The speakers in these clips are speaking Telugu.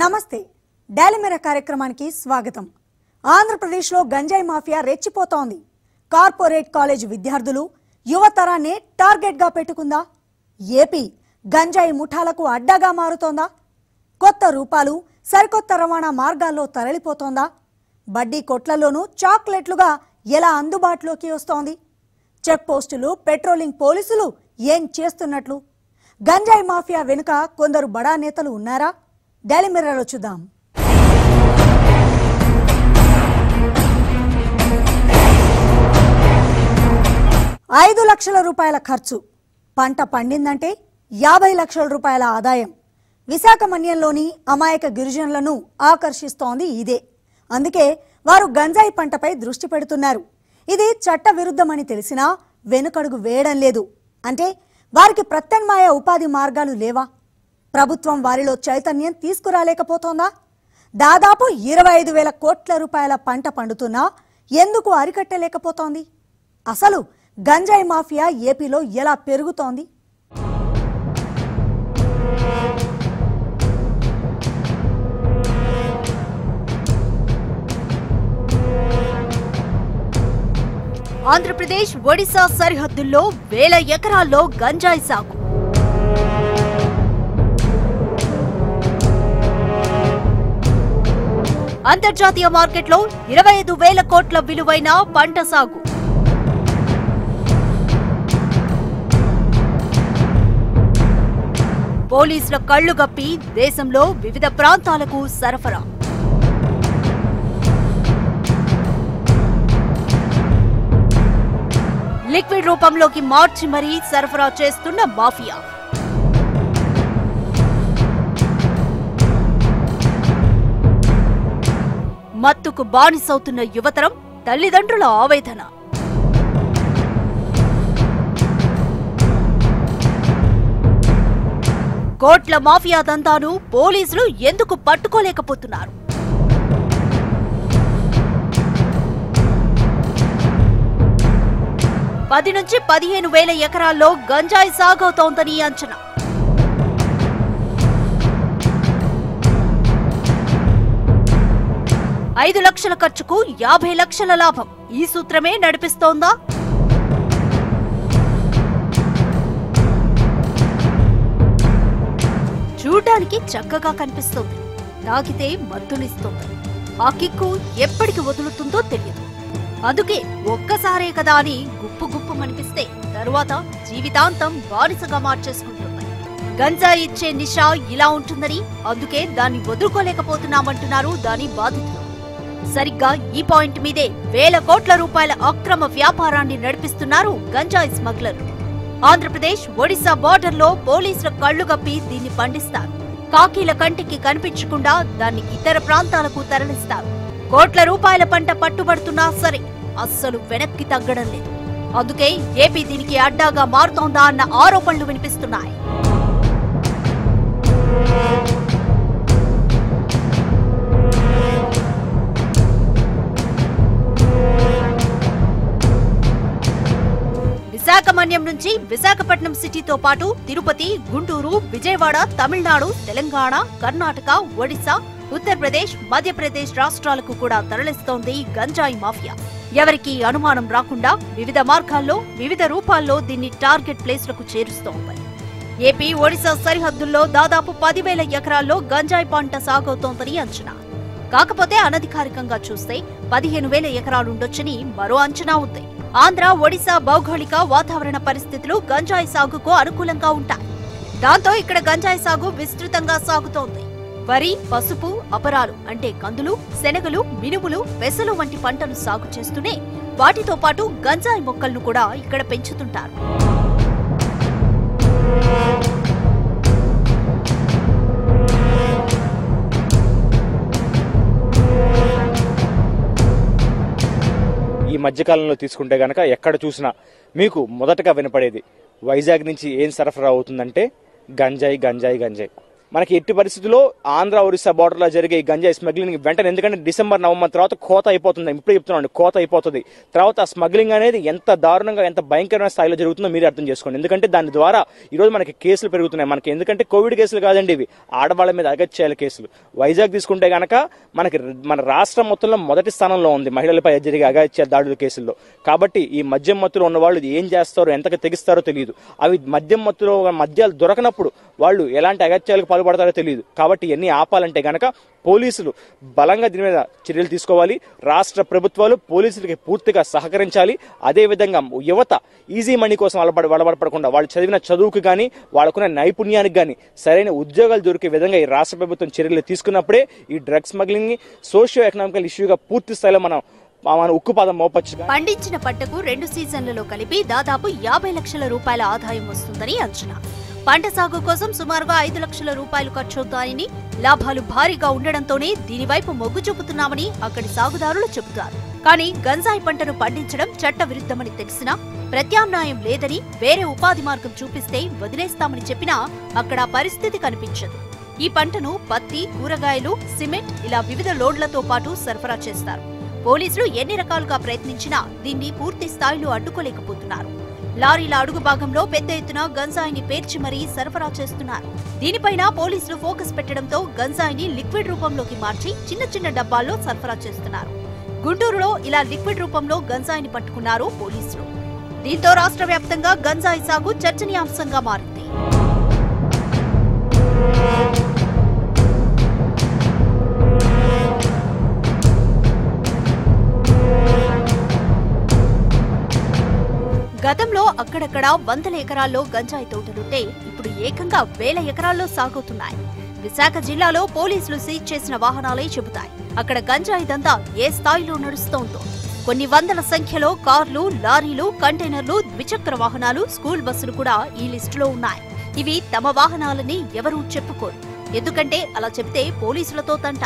నమస్తే. డాలిమెర కార్యక్రమానికి స్వాగతం. ఆంధ్రప్రదేశ్లో గంజాయి మాఫియా రెచ్చిపోతోంది. కార్పొరేట్ కాలేజ్ విద్యార్థులు యువతరాన్ని టార్గెట్గా పెట్టుకుందా? ఏపీ గంజాయి ముఠాలకు అడ్డాగా మారుతోందా? కొత్త రూపాలు సరికొత్త రవాణా మార్గాల్లో తరలిపోతోందా? బడ్డీ కొట్లలోనూ చాక్లెట్లుగా ఎలా అందుబాటులోకి వస్తోంది? చెక్ పోస్టులు పెట్రోలింగ్ పోలీసులు ఏం చేస్తున్నట్లు? గంజాయి మాఫియా వెనుక కొందరు బడా నేతలు ఉన్నారా? డైలీ మిర్రర్లో చూద్దాం. ఐదు లక్షల రూపాయల ఖర్చు. పంట పండిందంటే యాభై లక్షల రూపాయల ఆదాయం. విశాఖ మన్యంలోని అమాయక గిరిజనులను ఆకర్షిస్తోంది ఇదే. అందుకే వారు గంజాయి పంటపై దృష్టి పెడుతున్నారు. ఇది చట్ట విరుద్ధమని తెలిసినా వెనుకడుగు వేయడం లేదు. అంటే వారికి ప్రత్యామ్నాయ ఉపాధి మార్గాలు లేవా? ప్రభుత్వం వారిలో చైతన్యం తీసుకురాలేకపోతోందా? దాదాపు ఇరవై ఐదు వేల కోట్ల రూపాయల పంట పండుతున్నా ఎందుకు అరికట్టలేకపోతోంది? అసలు గంజాయి మాఫియా ఏపీలో ఎలా పెరుగుతోంది? ఆంధ్రప్రదేశ్ ఒడిశా సరిహద్దుల్లో వేల ఎకరాల్లో గంజాయి సాగు. అంతర్జాతీయ మార్కెట్లో ఇరవై ఐదు వేల కోట్ల విలువైన పంట సాగు. పోలీసుల కళ్ళు గప్పి దేశంలో వివిధ ప్రాంతాలకు సరఫరా. లిక్విడ్ రూపంలోకి మార్చి మరీ సరఫరా చేస్తున్న మాఫియా. మత్తుకు బానిసవుతున్న యువతరం తల్లిదండ్రుల ఆవేదన. కోట్ల మాఫియా దంతాను పోలీసులు ఎందుకు పట్టుకోలేకపోతున్నారు? పది నుంచి పదిహేను వేల ఎకరాల్లో గంజాయి సాగవుతోందని అంచనా. ఐదు లక్షల ఖర్చుకు యాభై లక్షల లాభం. ఈ సూత్రమే నడిపిస్తోందా? చూడ్డానికి చక్కగా కనిపిస్తుంది. తాకితే మత్తునిస్తుంది. ఆ కిక్కు ఎప్పటికి వదులుతుందో తెలియదు. అందుకే ఒక్కసారే కదా అని గుప్పు గుప్పు మనిపిస్తే తరువాత జీవితాంతం బానిసగా మార్చేసుకుంటుంది. గంజా ఇచ్చే నిషా ఇలా ఉంటుందని అందుకే దాన్ని వదులుకోలేకపోతున్నామంటున్నారు దాని బాధితులు. సరిగ్గా ఈ పాయింట్ మీదే వేల కోట్ల రూపాయల అక్రమ వ్యాపారాన్ని నడిపిస్తున్నారు గంజాయి స్మగ్లర్లు ఆంధ్రప్రదేశ్ ఒడిశా బార్డర్లో పోలీసుల కళ్ళు కప్పి దీన్ని పండిస్తారు. కాకీల కంటికి కనిపించకుండా దాన్ని ఇతర ప్రాంతాలకు తరలిస్తారు. కోట్ల రూపాయల పంట పట్టుబడుతున్నా సరే అస్సలు వెనక్కి తగ్గడం లేదు. అందుకే ఏపీ దీనికి అడ్డాగా మారుతోందా అన్న ఆరోపణలు వినిపిస్తున్నాయి. విశాఖ నుంచి విశాఖపట్నం సిటీతో పాటు తిరుపతి గుంటూరు విజయవాడ తమిళనాడు తెలంగాణ కర్ణాటక ఒడిశా ఉత్తరప్రదేశ్ మధ్యప్రదేశ్ రాష్ట్రాలకు కూడా తరలిస్తోంది గంజాయి మాఫియా. ఎవరికి అనుమానం రాకుండా వివిధ మార్గాల్లో వివిధ రూపాల్లో దీన్ని టార్గెట్ ప్లేస్లకు చేరుస్తోంది. ఏపీ ఒడిశా సరిహద్దుల్లో దాదాపు పదివేల ఎకరాల్లో గంజాయి పంట సాగవుతోందని అంచనా. కాకపోతే అనధికారికంగా చూస్తే పదిహేను వేల ఎకరాలుండొచ్చని మరో అంచనా ఉంది. ఆంధ్ర ఒడిశా భౌగోళిక వాతావరణ పరిస్థితులు గంజాయి సాగుకు అనుకూలంగా ఉంటాయి. దాంతో ఇక్కడ గంజాయి సాగు విస్తృతంగా సాగుతోంది. వరి పసుపు అపరాలు అంటే కందులు శనగలు మినుములు పెసలు వంటి పంటలు సాగు చేస్తూనే వాటితో పాటు గంజాయి మొక్కలను కూడా ఇక్కడ పెంచుతుంటారు. మధ్యకాలంలో తీసుకుంటే గనక ఎక్కడ చూసినా మీకు మొదటగా వినపడేది. వైజాగ్ నుంచి ఏం సరఫరా అవుతుందంటే గంజాయి గంజాయి గంజాయి. మనకి ఎట్టి పరిస్థితుల్లో ఆంధ్ర ఒరిస్సా బార్డర్లో జరిగే ఈ గంజాయి స్మగ్లింగ్ వెంటనే ఎందుకంటే డిసెంబర్ నవంబర్ తర్వాత కోత అయిపోతుంది. ఇప్పుడు చెప్తున్నాను కోత అయిపోతుంది. తర్వాత ఆ స్మగ్లింగ్ అనేది ఎంత దారుణంగా ఎంత భయంకరమైన స్థాయిలో జరుగుతుందో మీరు అర్థం చేసుకోండి. ఎందుకంటే దాని ద్వారా ఈరోజు మనకి కేసులు పెరుగుతున్నాయి. మనకి ఎందుకంటే కోవిడ్ కేసులు కాదండి ఇవి. ఆడవాళ్ళ మీద అగత్యాల కేసులు. వైజాగ్ తీసుకుంటే గనక మనకి మన రాష్ట్రం మొత్తంలో మొదటి స్థానంలో ఉంది మహిళలపై జరిగే అగత్య దాడుల కేసుల్లో. కాబట్టి ఈ మద్యం మత్తులో ఉన్న వాళ్ళు ఏం చేస్తారో ఎంతగా తెగిస్తారో తెలియదు. అవి మద్యం మత్తులో మద్యాలు దొరకనప్పుడు వాళ్ళు ఎలాంటి అగత్యాలకు పాల్పడతారో తెలియదు కాబట్టి ఇవన్నీ ఆపాలంటే గనక పోలీసులు బలంగా దీని మీద చర్యలు తీసుకోవాలి. రాష్ట్ర ప్రభుత్వాలు పోలీసులకి పూర్తిగా సహకరించాలి. అదేవిధంగా యువత ఈజీ మనీ కోసం అలబడి వలబడపడకుండా వాళ్ళు చదివిన చదువుకు కానీ వాళ్ళకున్న నైపుణ్యానికి కానీ సరైన ఉద్యోగాలు దొరికే విధంగా ఈ రాష్ట్ర ప్రభుత్వం చర్యలు తీసుకున్నప్పుడే ఈ డ్రగ్స్ స్మగ్లింగ్ సోషియో ఎకనామికల్ ఇష్యూగా పూర్తి స్థాయిలో మనం మన ఉక్కుపాదం మోపచ్చు పండించిన పంటకు రెండు సీజన్లలో కలిపి దాదాపు యాభై లక్షల రూపాయల ఆదాయం వస్తుందని అంచనా. పంట సాగు కోసం సుమారుగా ఐదు లక్షల రూపాయలు ఖర్చవుతాయని లాభాలు భారీగా ఉండడంతోనే దీనివైపు మొగ్గు చూపుతున్నామని అక్కడి సాగుదారులు చెబుతారు. కానీ గంజాయి పంటను పండించడం చట్టవిరుద్ధమని తెలిసినా ప్రత్యామ్నాయం లేదని వేరే ఉపాధి మార్గం చూపిస్తే వదిలేస్తామని చెప్పినా అక్కడ పరిస్థితి కనిపించదు. ఈ పంటను పత్తి కూరగాయలు సిమెంట్ ఇలా వివిధ లోడ్లతో పాటు సరఫరా చేస్తారు. పోలీసులు ఎన్ని రకాలుగా ప్రయత్నించినా దీన్ని పూర్తి స్థాయిలో అడ్డుకోలేకపోతున్నారు. లారీల అడుగు భాగంలో పెద్ద ఎత్తున గంజాయిని పేర్చి మరీ సరఫరా చేస్తున్నారు. దీనిపైన పోలీసులు ఫోకస్ పెట్టడంతో గంజాయిని లిక్విడ్ రూపంలోకి మార్చి చిన్న చిన్న డబ్బాల్లో సరఫరా చేస్తున్నారు. గుంటూరులో ఇలా లిక్విడ్ రూపంలో గంజాయిని పట్టుకున్నారు పోలీసులు. దీంతో రాష్ట్ర వ్యాప్తంగా గంజాయి సాగు చర్చనీయాంశంగా మారింది. అక్కడక్కడ వందల ఎకరాల్లో గంజాయి తోటలుంటే ఇప్పుడు ఏకంగా వేల ఎకరాల్లో సాగుతున్నాయి విశాఖ జిల్లాలో పోలీసులు సీజ్ చేసిన వాహనాలే చెబుతాయి. అక్కడ గంజాయి దందా ఏ స్థాయిలో నడుస్తోందో. కొన్ని వందల సంఖ్యలో కార్లు లారీలు కంటైనర్లు ద్విచక్ర వాహనాలు స్కూల్ బస్సులు కూడా ఈ లిస్టులో ఉన్నాయి. ఇవి తమ వాహనాలని ఎవరూ చెప్పుకోరు. ఎందుకంటే అలా చెబితే పోలీసులతో తంట.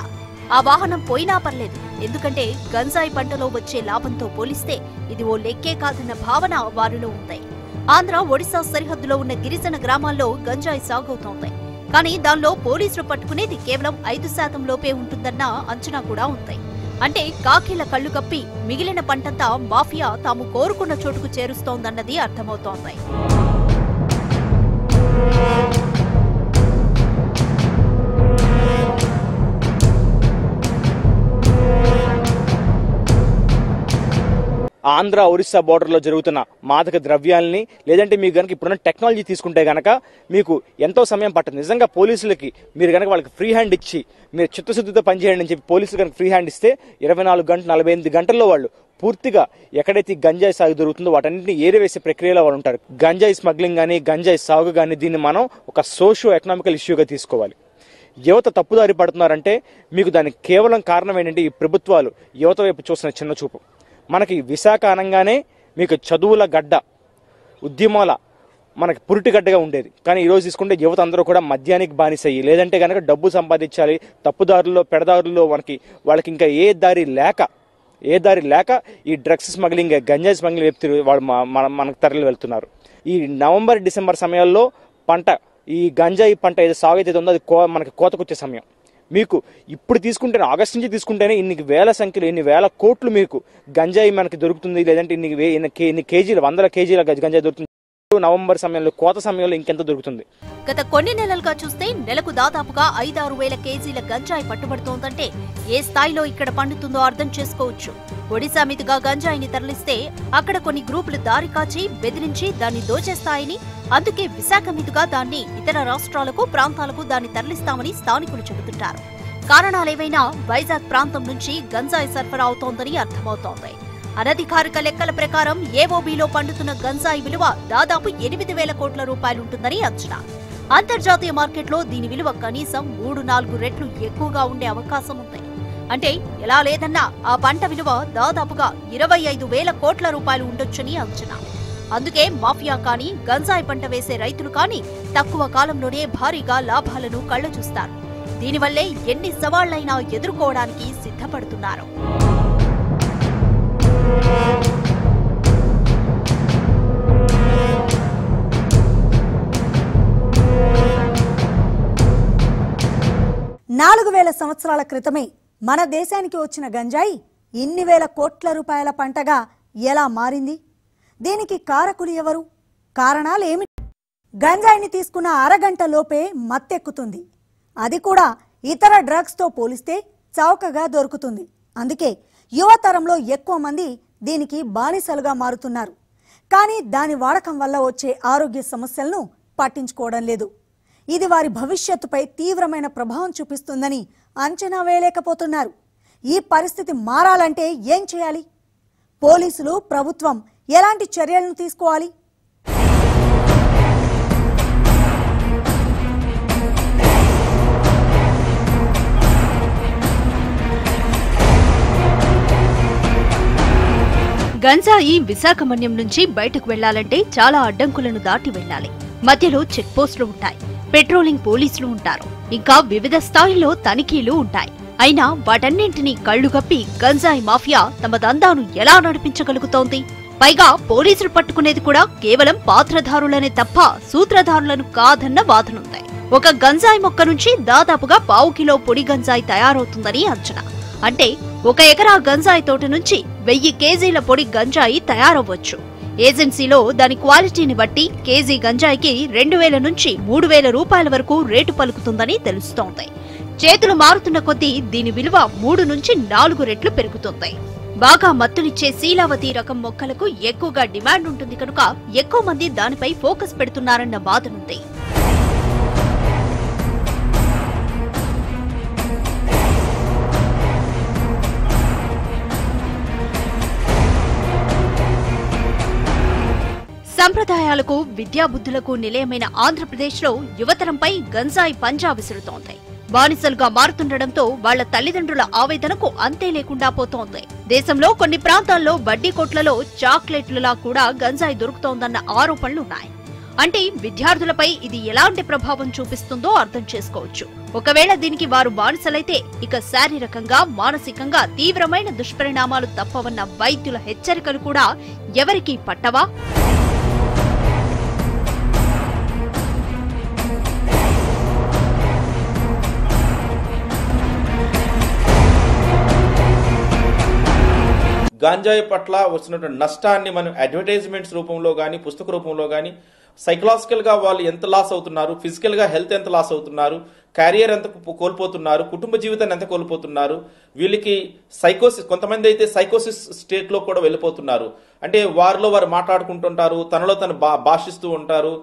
ఆ వాహనం పోయినా పర్లేదు. ఎందుకంటే గంజాయి పంటలో వచ్చే లాభంతో పోలిస్తే ఇది ఓ లెక్కే కాదన్న భావన వారిలో ఉంటాయి. ఆంధ్ర ఒడిశా సరిహద్దులో ఉన్న గిరిజన గ్రామాల్లో గంజాయి సాగవుతోంది. కానీ దానిలో పోలీసులు పట్టుకునేది కేవలం ఐదు శాతం లోపే ఉంటుందన్న అంచనా కూడా ఉంటాయి. అంటే కాకిల కళ్ళు కప్పి మిగిలిన పంటంతా మాఫియా తాము కోరుకున్న చోటుకు చేరుస్తోందన్నది అర్థమవుతోంది. ఆంధ్ర ఒరిస్సా బోర్డర్లో జరుగుతున్న మాదక ద్రవ్యాల్ని లేదంటే మీకు కనుక ఇప్పుడున్న టెక్నాలజీ తీసుకుంటే గనక మీకు ఎంతో సమయం పట్టదు. నిజంగా పోలీసులకి మీరు గనక వాళ్ళకి ఫ్రీ హ్యాండ్ ఇచ్చి మీరు చిత్తశుద్ధితో పనిచేయండి అని చెప్పి పోలీసులు కనుక ఫ్రీ హ్యాండ్ ఇస్తే ఇరవై నాలుగు గంటలు నలభై ఎనిమిది గంటల్లో వాళ్ళు పూర్తిగా ఎక్కడైతే గంజాయి సాగు దొరుకుతుందో వాటన్నింటిని ఏరివేసే ప్రక్రియలో వాళ్ళు ఉంటారు. గంజాయి స్మగ్లింగ్ కానీ గంజాయి సాగు కానీ దీన్ని మనం ఒక సోషో ఎకనామికల్ ఇష్యూగా తీసుకోవాలి. యువత తప్పుదారి పడుతున్నారంటే మీకు దానికి కేవలం కారణం ఏంటంటే ఈ ప్రభుత్వాలు యువత వైపు చూసిన చిన్న చూపు. మనకి విశాఖ అనగానే మీకు చదువుల గడ్డ ఉద్యమాల మనకి పురిటిగడ్డగా ఉండేది. కానీ ఈ రోజు తీసుకుంటే యువత అందరూ కూడా మద్యానికి బానిసయ్యి. లేదంటే కనుక డబ్బు సంపాదించాలి తప్పుదారుల్లో పెడదారుల్లో మనకి వాళ్ళకి ఇంకా ఏ దారి లేక ఏ దారి లేక ఈ డ్రగ్స్ స్మగ్లింగ్ గంజాయి స్మగ్లింగ్ వైపు తిరిగి వాళ్ళు మన- మనకు తరలి వెళ్తున్నారు. ఈ నవంబర్ డిసెంబర్ సమయాల్లో పంట ఈ గంజాయి పంట ఏదో సాగు అయితే ఉందో అది కో మనకి కోతకొచ్చే సమయం. మీకు ఇప్పుడు తీసుకుంటేనే ఆగస్ట్ నుంచి తీసుకుంటేనే ఇన్ని వేల సంఖ్యలో ఇన్ని వేల కోట్లు మీకు గంజాయి మనకి దొరుకుతుంది లేదంటే ఇన్ని ఇన్ని కేజీలు వందల కేజీల గంజాయి దొరుకుతుంది. నవంబర్ సమయంలో కోత సమయంలో ఇంకెంత దొరుకుతుంది? గత కొన్ని నెలలుగా చూస్తే నెలకు దాదాపుగా ఐదారు వేల కేజీల గంజాయి పట్టుబడుతోందంటే ఏ స్థాయిలో ఇక్కడ పండుతుందో అర్థం చేసుకోవచ్చు. ఒడిశా మీదుగా గంజాయిని తరలిస్తే అక్కడ కొన్ని గ్రూపులు దారి కాచి బెదిరించి దాన్ని దోచేస్తాయని అందుకే విశాఖ మీదుగా దాన్ని ఇతర రాష్ట్రాలకు ప్రాంతాలకు దాన్ని తరలిస్తామని స్థానికులు చెబుతుంటారు. కారణాలేవైనా వైజాగ్ ప్రాంతం నుంచి గంజాయి సరఫరా అవుతోందని అర్థమవుతోంది. అనధికారిక లెక్కల ప్రకారం ఏఓబీలో పండుతున్న గంజాయి విలువ దాదాపు ఎనిమిది వేల కోట్ల రూపాయలుంటుందని అంచనా. అంతర్జాతీయ మార్కెట్లో దీని విలువ కనీసం మూడు నాలుగు రెట్లు ఎక్కువగా ఉండే అవకాశం ఉంది. అంటే ఎలా లేదన్నా ఆ పంట విలువ దాదాపుగా ఇరవై ఐదు వేల కోట్ల రూపాయలు ఉండొచ్చని అంచనా. అందుకే మాఫియా కానీ గంజాయి పంట వేసే రైతులు కానీ తక్కువ కాలంలోనే భారీగా లాభాలను కళ్ళ చూస్తారు దీనివల్లే ఎన్ని సవాళ్ళైనా ఎదుర్కోవడానికి సిద్ధపడుతున్నారు. నాలుగు వేల సంవత్సరాల క్రితమే మన దేశానికి వచ్చిన గంజాయి ఇన్ని వేల కోట్ల రూపాయల పంటగా ఎలా మారింది? దీనికి కారకులు ఎవరు? కారణాలు ఏమిటి గంజాయిని తీసుకున్న అరగంట లోపే మత్తెక్కుతుంది. అది కూడా ఇతర డ్రగ్స్తో పోలిస్తే చౌకగా దొరుకుతుంది. అందుకే యువతరంలో ఎక్కువ మంది దీనికి బానిసలుగా మారుతున్నారు. కానీ దాని వాడకం వల్ల వచ్చే ఆరోగ్య సమస్యలను పట్టించుకోవడం లేదు. ఇది వారి భవిష్యత్తుపై తీవ్రమైన ప్రభావం చూపిస్తుందని అంచనా వేయలేకపోతున్నారు. ఈ పరిస్థితి మారాలంటే ఏం చేయాలి? పోలీసులు ప్రభుత్వం ఎలాంటి చర్యలను తీసుకోవాలి? గంజాయి విశాఖమన్యం నుంచి బయటకు వెళ్ళాలంటే చాలా అడ్డంకులను దాటి వెళ్ళాలి. మధ్యలో చెక్ పోస్టులు ఉంటాయి. పెట్రోలింగ్ పోలీసులు ఉంటారు. ఇంకా వివిధ స్థాయిల్లో తనిఖీలు ఉంటాయి. అయినా వాటన్నింటినీ కళ్ళు కప్పి గంజాయి మాఫియా తమ దందాను ఎలా నడిపించగలుగుతోంది? పైగా పోలీసులు పట్టుకునేది కూడా కేవలం పాత్రధారులనే తప్ప సూత్రధారులను కాదన్న వాదనుంది. ఒక గంజాయి మొక్క నుంచి దాదాపుగా పావు కిలో పొడి గంజాయి తయారవుతుందని అంచనా. అంటే ఒక ఎకరా గంజాయి తోట నుంచి వెయ్యి కేజీల పొడి గంజాయి తయారవ్వచ్చు. ఏజెన్సీలో దాని క్వాలిటీని బట్టి కేజీ గంజాయికి రెండు వేల నుంచి మూడు వేల రూపాయల వరకు రేటు పలుకుతుందని తెలుస్తోంది. చేతులు మారుతున్న కొద్దీ దీని విలువ మూడు నుంచి నాలుగు రెట్లు పెరుగుతుంది. బాగా మత్తునిచ్చే శీలావతి రకం మొక్కలకు ఎక్కువగా డిమాండ్ ఉంటుంది కనుక ఎక్కువ మంది దానిపై ఫోకస్ పెడుతున్నారన్న బాధనుంది సంప్రదాయాలకు విద్యాబుద్ధులకు నిలయమైన ఆంధ్రప్రదేశ్లో యువతరంపై గంజాయి పంజా విసురుతోంది. బానిసలుగా మారుతుండటంతో వాళ్ళ తల్లిదండ్రుల ఆవేదనకు అంతే లేకుండా పోతోంది. దేశంలో కొన్ని ప్రాంతాల్లో బడ్డీ కొట్లలో చాక్లెట్లలా కూడా గంజాయి దొరుకుతోందన్న ఆరోపణలున్నాయి. అంటే విద్యార్థులపై ఇది ఎలాంటి ప్రభావం చూపిస్తుందో అర్థం చేసుకోవచ్చు. ఒకవేళ దీనికి వారు బానిసలైతే ఇక శారీరకంగా మానసికంగా తీవ్రమైన దుష్పరిణామాలు తప్పవన్న వైద్యుల హెచ్చరికలు కూడా ఎవరికీ పట్టవా? గాంజాయి పట్ల వస్తున్నటువంటి నష్టాన్ని మనం అడ్వర్టైజ్మెంట్స్ రూపంలో కానీ పుస్తక రూపంలో కానీ సైకలాజికల్గా వాళ్ళు ఎంత లాస్ అవుతున్నారు ఫిజికల్గా హెల్త్ ఎంత లాస్ అవుతున్నారు క్యారియర్ ఎంత కోల్పోతున్నారు కుటుంబ జీవితాన్ని ఎంత కోల్పోతున్నారు వీళ్ళకి సైకోసిస్ కొంతమంది అయితే సైకోసిస్ స్టేట్లో కూడా వెళ్ళిపోతున్నారు. అంటే వారిలో వారు మాట్లాడుకుంటుంటారు తనలో తను భాషిస్తూ ఉంటారు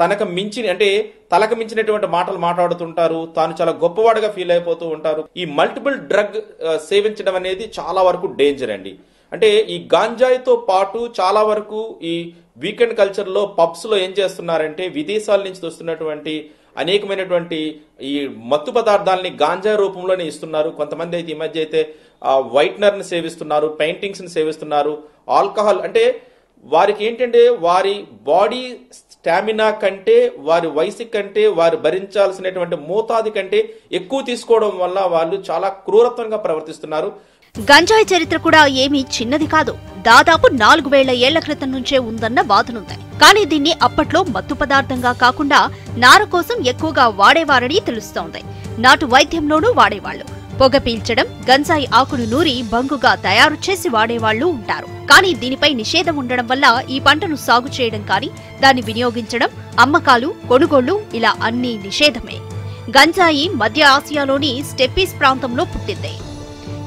తనకు మించి అంటే తలకు మించినటువంటి మాటలు మాట్లాడుతుంటారు. తాను చాలా గొప్పవాడుగా ఫీల్ అయిపోతూ ఉంటారు. ఈ మల్టిపుల్ డ్రగ్ సేవించడం అనేది చాలా వరకు డేంజర్ అండి. అంటే ఈ గాంజాయితో పాటు చాలా వరకు ఈ వీకెండ్ కల్చర్లో పబ్స్లో ఏం చేస్తున్నారంటే విదేశాల నుంచి వస్తున్నటువంటి అనేకమైనటువంటి ఈ మత్తు పదార్థాలని గాంజా రూపంలోనే ఇస్తున్నారు. కొంతమంది అయితే ఈ మధ్య అయితే వైట్నర్ని సేవిస్తున్నారు పెయింటింగ్స్ని సేవిస్తున్నారు. ఆల్కహాల్ అంటే వారికి ఏంటంటే వారి బాడీ స్టామినా కంటే వారి వయసు కంటే వారు భరించాల్సినటువంటి మోతాది కంటే ఎక్కువ తీసుకోవడం వల్ల వాళ్ళు చాలా క్రూరత్వంగా ప్రవర్తిస్తున్నారు. గంజాయి చరిత్ర కూడా ఏమీ చిన్నది కాదు. దాదాపు నాలుగు వేల ఏళ్ళ క్రితం నుంచే ఉందన్న వాదనుంది. కానీ దీన్ని అప్పట్లో మత్తు పదార్థంగా కాకుండా నార కోసం ఎక్కువగా వాడేవారని తెలుస్తోంది. నాటు వైద్యంలోనూ వాడేవాళ్ళు పొగ పీల్చడం గంజాయి ఆకును నూరి బంగుగా తయారు చేసి వాడేవాళ్ళు ఉంటారు. కానీ దీనిపై నిషేధం ఉండడం వల్ల ఈ పంటను సాగు చేయడం కానీ దాన్ని వినియోగించడం అమ్మకాలు కొనుగోళ్ళు ఇలా అన్నీ నిషేధమే. గంజాయి మధ్య ఆసియాలోని స్టెప్పీస్ ప్రాంతంలో పుట్టింది.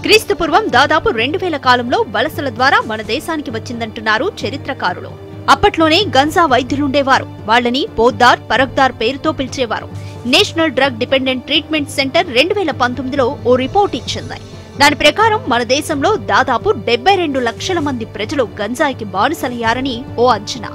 క్రీస్తు పూర్వం దాదాపు రెండు వేల కాలంలో వలసల ద్వారా మన దేశానికి వచ్చిందంటున్నారు చరిత్రకారులు. అప్పట్లోనే గంజా వైద్యులుండేవారు. వాళ్ళని పోద్దార్ పరగ్దార్ పేరుతో పిలిచేవారు. National drug dependent treatment centre రెండు వేల పంతొమ్మిదిలో ఓ రిపోర్ట్ ఇచ్చింది. దాని ప్రకారం మన దేశంలో దాదాపు డెబ్బై రెండు లక్షల మంది ప్రజలు గంజాయికి బానిసలయ్యారని ఓ అంచనా.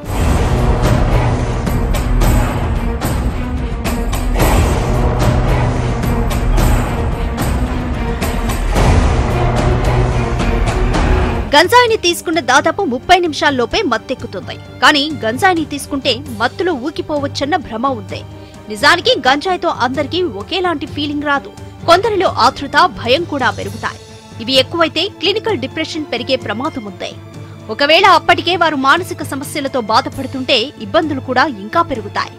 గంజాయిని తీసుకున్న దాదాపు ముప్పై నిమిషాల్లోపే మత్తెక్కుతుంది. కానీ గంజాయిని తీసుకుంటే మత్తులో ఊకిపోవచ్చన్న భ్రమ ఉంది నిజానికి గంజాయితో అందరికీ ఒకేలాంటి ఫీలింగ్ రాదు. కొందరిలో ఆతృత భయం కూడా పెరుగుతాయి. ఇవి ఎక్కువైతే క్లినికల్ డిప్రెషన్ పెరిగే ప్రమాదం ఉంది ఒకవేళ అప్పటికే వారు మానసిక సమస్యలతో బాధపడుతుంటే ఇబ్బందులు కూడా ఇంకా పెరుగుతాయి.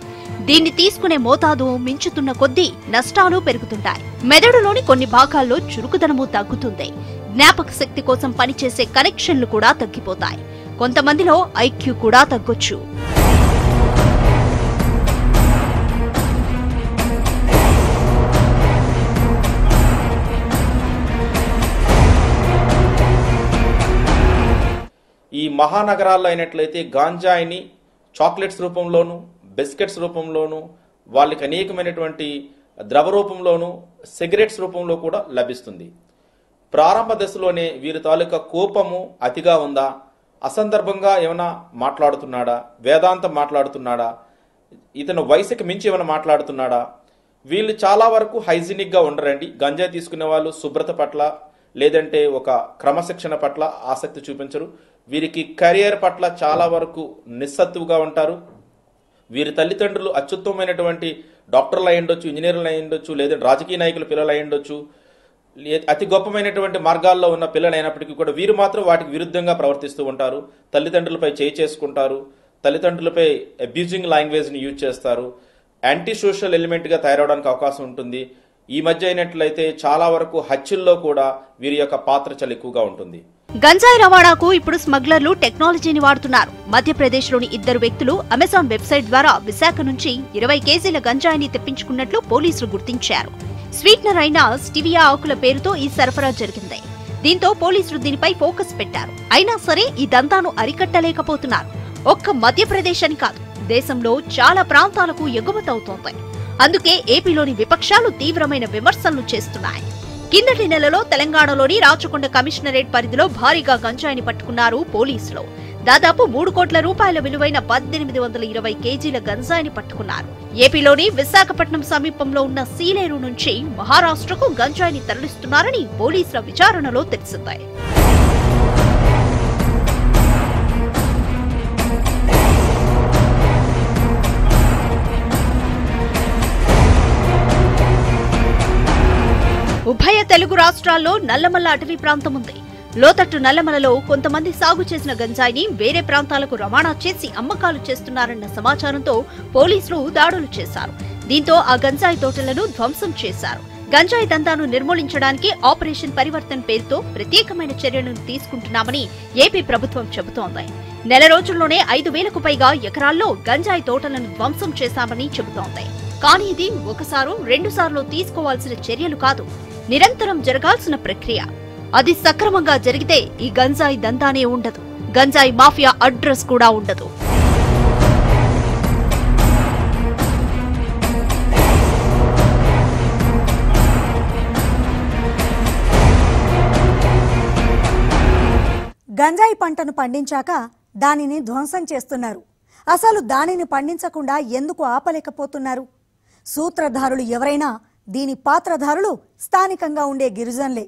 దీన్ని తీసుకునే మోతాదు మించుతున్న కొద్దీ నష్టాలు పెరుగుతుంటాయి. మెదడులోని కొన్ని భాగాల్లో చురుకుదనము తగ్గుతుంది జ్ఞాపక శక్తి కోసం పనిచేసే కనెక్షన్లు కూడా తగ్గిపోతాయి. కొంతమందిలో ఐక్యూ కూడా తగ్గొచ్చు. ఈ మహానగరాల్లో అయినట్లయితే గాంజాయిని చాక్లెట్స్ రూపంలోను బిస్కెట్స్ రూపంలోను వాళ్ళకి అనేకమైనటువంటి ద్రవ రూపంలోను సిగరెట్స్ రూపంలో కూడా లభిస్తుంది. ప్రారంభ దశలోనే వీరి తాలూకా కోపము అతిగా ఉందా? అసందర్భంగా ఏమైనా మాట్లాడుతున్నాడా? వేదాంతం మాట్లాడుతున్నాడా? ఇతను వయసుకి మించి ఏమైనా మాట్లాడుతున్నాడా? వీళ్ళు చాలా వరకు హైజీనిక్గా ఉండరండి. గంజాయి తీసుకునే వాళ్ళు శుభ్రత పట్ల లేదంటే ఒక క్రమశిక్షణ పట్ల ఆసక్తి చూపించరు. వీరికి కెరియర్ పట్ల చాలా వరకు నిస్సత్తువుగా ఉంటారు. వీరి తల్లిదండ్రులు అత్యుత్తమైనటువంటి డాక్టర్లు అయ్యుండొచ్చు ఇంజనీర్లు అయ్యుండొచ్చు లేదంటే రాజకీయ నాయకుల పిల్లలు అయ్యుండొచ్చు. ఉండొచ్చు అతి గొప్పమైనటువంటి మార్గాల్లో ఉన్న పిల్లలు అయినప్పటికీ కూడా వీరు మాత్రం వాటికి విరుద్ధంగా ప్రవర్తిస్తూ ఉంటారు. తల్లిదండ్రులపై చేయి చేసుకుంటారు. తల్లిదండ్రులపై అబ్యూజింగ్ లాంగ్వేజ్ని యూజ్ చేస్తారు. యాంటీ సోషల్ ఎలిమెంట్గా తయారవడానికి అవకాశం ఉంటుంది. ఈ మధ్య అయినట్లయితే చాలా వరకు హత్యల్లో కూడా వీరి యొక్క పాత్ర చాలా ఎక్కువగా ఉంటుంది. గంజాయి రవాణాకు ఇప్పుడు స్మగ్లర్లు టెక్నాలజీని వాడుతున్నారు. మధ్యప్రదేశ్లోని ఇద్దరు వ్యక్తులు అమెజాన్ వెబ్సైట్ ద్వారా విశాఖ నుంచి ఇరవై కేజీల గంజాయిని తెప్పించుకున్నట్లు పోలీసులు గుర్తించారు. స్వీట్నర్ అయిన స్టివియా ఆకుల పేరుతో ఈ సరఫరా జరిగింది. దీంతో పోలీసులు దీనిపై ఫోకస్ పెట్టారు. అయినా సరే ఈ దంతాను అరికట్టలేకపోతున్నారు. ఒక్క మధ్యప్రదేశ్ అని కాదు దేశంలో చాలా ప్రాంతాలకు ఎగుమతవుతోంది. అందుకే ఏపీలోని విపక్షాలు తీవ్రమైన విమర్శలు చేస్తున్నాయి. కిందటి నెలలో తెలంగాణలోని రాచకొండ కమిషనరేట్ పరిధిలో భారీగా గంజాయిని పట్టుకున్నారు పోలీసులు. దాదాపు మూడు కోట్ల రూపాయల విలువైన పద్దెనిమిది వందల ఇరవై కేజీల గంజాయిని పట్టుకున్నారు. ఏపీలోని విశాఖపట్నం సమీపంలో ఉన్న సీలేరు నుంచి మహారాష్ట్రకు గంజాయిని తరలిస్తున్నారని పోలీసుల విచారణలో తెలిసిందాయి ఉభయ తెలుగు రాష్ట్రాల్లో నల్లమల్ల అటవీ ప్రాంతం ఉంది. లోతట్టు నల్లమలలో కొంతమంది సాగు చేసిన గంజాయిని వేరే ప్రాంతాలకు రవాణా చేసి అమ్మకాలు చేస్తున్నారన్న సమాచారంతో పోలీసులు దాడులు చేశారు. దీంతో ఆ గంజాయి తోటలను ధ్వంసం చేశారు. గంజాయి దందాను నిర్మూలించడానికి ఆపరేషన్ పరివర్తన్ పేరుతో ప్రత్యేకమైన చర్యలను తీసుకుంటున్నామని ఏపీ ప్రభుత్వం చెబుతోంది. నెల రోజుల్లోనే ఐదు వేలకు పైగా ఎకరాల్లో గంజాయి తోటలను ధ్వంసం చేశామని చెబుతోంది. కానీ ఇది ఒకసారు రెండుసార్లు తీసుకోవాల్సిన చర్యలు కాదు. నిరంతరం జరగాల్సిన ప్రక్రియ. అది సక్రమంగా జరిగితే ఈ గంజాయి దందానే ఉండదు. గంజాయి మాఫియా అడ్రస్ కూడా ఉండదు. గంజాయి పంటను పండించాక దానిని ధ్వంసం చేస్తున్నారు. అసలు దానిని పండించకుండా ఎందుకు ఆపలేకపోతున్నారు? సూత్రధారులు ఎవరైనా దీని పాత్రధారులు స్థానికంగా ఉండే గిరిజనులే.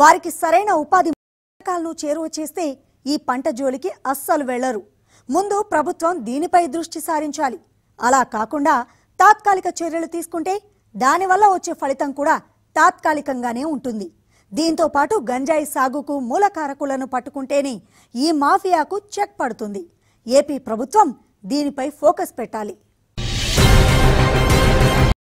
వారికి సరైన ఉపాధి పథకాలను చేరువ చేస్తే ఈ పంట జోలికి అస్సలు వెళ్ళరు ముందు ప్రభుత్వం దీనిపై దృష్టి సారించాలి. అలా కాకుండా తాత్కాలిక చర్యలు తీసుకుంటే దానివల్ల వచ్చే ఫలితం కూడా తాత్కాలికంగానే ఉంటుంది. దీంతో పాటు గంజాయి సాగుకు మూలకారకులను పట్టుకుంటేనే ఈ మాఫియాకు చెక్ పడుతుంది. ఏపీ ప్రభుత్వం దీనిపై ఫోకస్ పెట్టాలి.